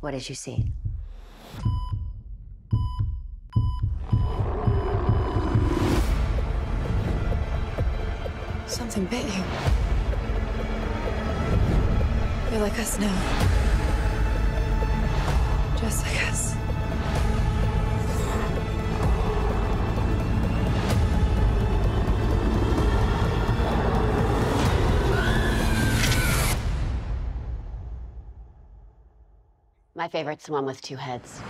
What did you see? Something bit you. You're like us now. Just like us. My favorite's the one with two heads.